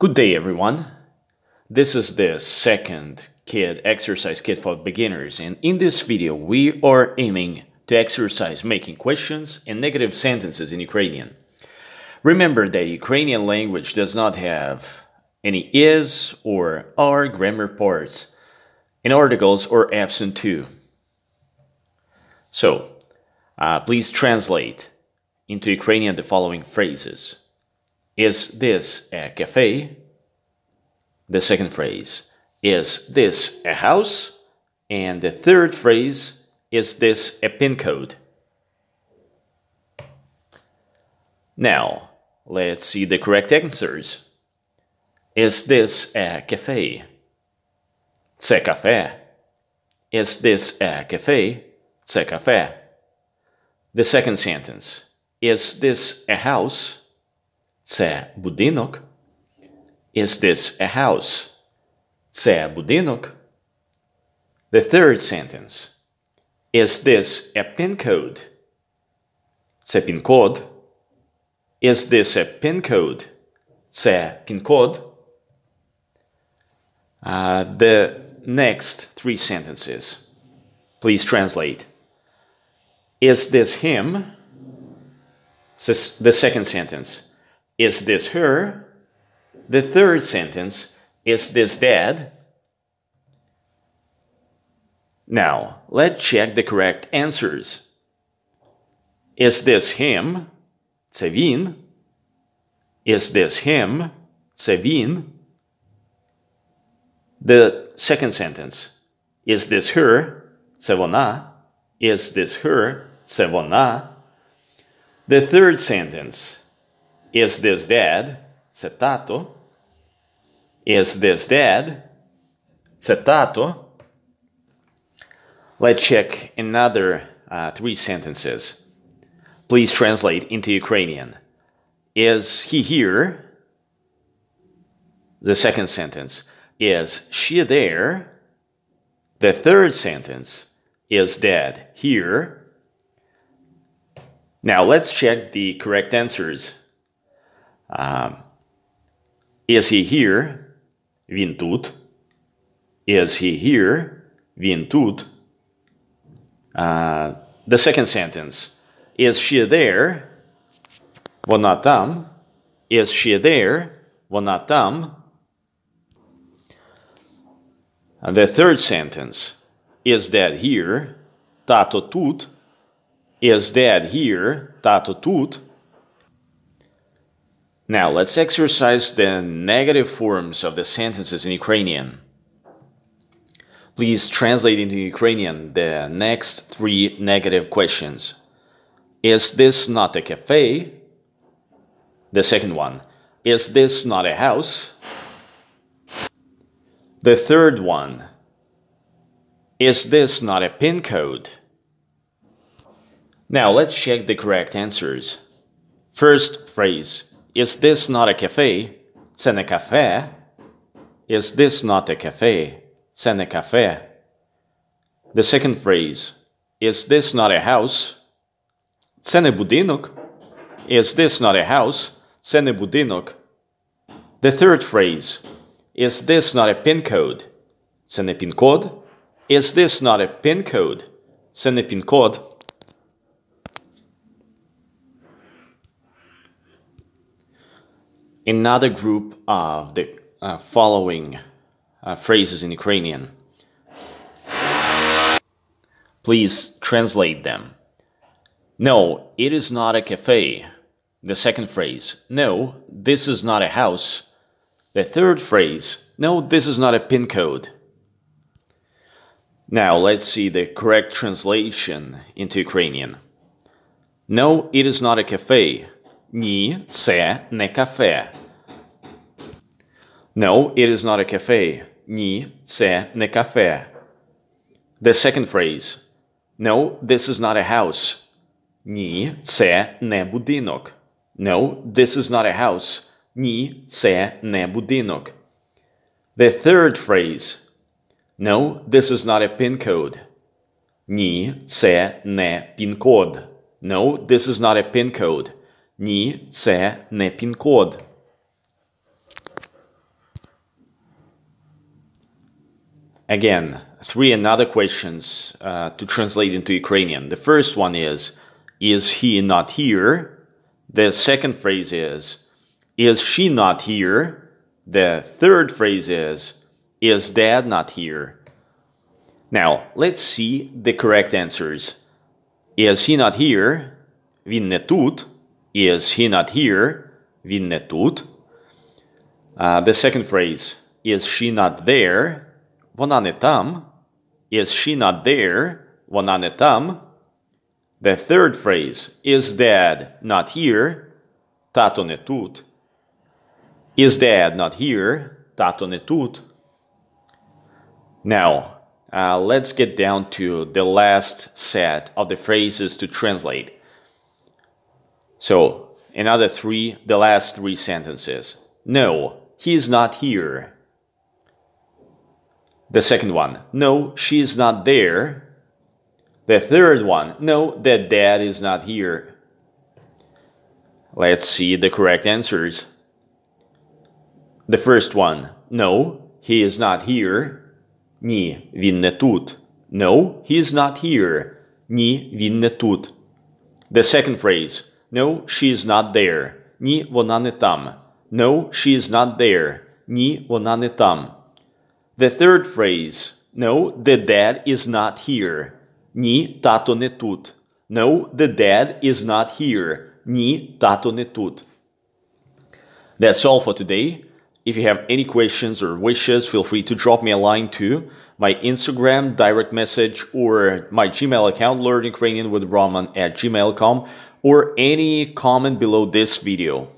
Good day, everyone. This is the second kit exercise kit for beginners, and in this video, we are aiming to exercise making questions and negative sentences in Ukrainian. Remember that Ukrainian language does not have any is or are grammar parts, and articles are absent too. So, uh, please translate into Ukrainian the following phrases. Is this a cafe? The second phrase, is this a house? And the third phrase, is this a pin code? Now, let's see the correct answers. Is this a cafe? Це кафе. Is this a cafe? Це кафе. The second sentence. Is this a house? Це будинок. Is this a house? Це будинок. The third sentence. Is this a pin code? Це пін-код. Is this a pin code? Це пін-код. Uh, the next three sentences. Please translate. Is this him? The second sentence. Is this her? The third sentence. Is this dad? Now, let's check the correct answers. Is this him? Це він. Is this him? Це він. The second sentence. Is this her? Це вона. Is this her? Це вона. The third sentence. Is this dead? Cetato. Is this dead? Cetato. Let's check another uh, three sentences. Please translate into Ukrainian. Is he here? The second sentence. Is she there? The third sentence. Is dead here? Now let's check the correct answers. Um, is he here? Він тут. Is he here? Він тут. Uh, the second sentence. Is she there? Вона там. Is she there? Вона там. And the third sentence. Is dad here? Тато тут. Is dad here? Тато тут. Now let's exercise the negative forms of the sentences in Ukrainian. Please translate into Ukrainian the next three negative questions. Is this not a cafe? The second one. Is this not a house? The third one. Is this not a pin code? Now let's check the correct answers. First phrase. Is this not a cafe? Це не кафе. Is this not a cafe? Це не кафе. The second phrase. Is this not a house? Це не будинок. Is this not a house? Це не будинок. The third phrase. Is this not a pin code? Це не пін-код. Is this not a pin code? Це не пін-код. Another group of the uh, following uh, phrases in Ukrainian. Please translate them. No, it is not a cafe. The second phrase, no, this is not a house. The third phrase, no, this is not a pin code. Now let's see the correct translation into Ukrainian. No, it is not a cafe. Ні, це не кафе. No, it is not a cafe. Ні, це не кафе. The second phrase. No, this is not a house. Ні, це не будинок. No, this is not a house. Ні, це не будинок. The third phrase. No, this is not a pin code. Ні, це не пін-код. No, this is not a pin code. Ні, це не пін-код. Again, three another questions uh, to translate into Ukrainian. The first one is, is he not here? The second phrase is, is she not here? The third phrase is, is dad not here? Now, let's see the correct answers. Is he not here? Він не тут Is he not here? Він не тут. Uh, the second phrase, is she not there? Вона не там. Is she not there? Вона не там. The third phrase, is dad not here? Тато не тут. Is dad not here? Тато не тут. Now, uh, let's get down to the last set of the phrases to translate. So, another three, the last three sentences. No, he is not here. The second one, no, she is not there. The third one, no, that dad is not here. Let's see the correct answers. The first one, no, he is not here. Ні, він не тут. No, he is not here. Ні, він не тут. The second phrase, no, she is not there. Ні, вона не там. No, she is not there. Ні, вона не там. The third phrase, no, the dad is not here. Ні, тато не тут. No, the dad is not here. Ні, тато не тут. That's all for today. If you have any questions or wishes, feel free to drop me a line to my Instagram direct message or my Gmail account, Learn Ukrainian with Roman at gmail.com, or any comment below this video.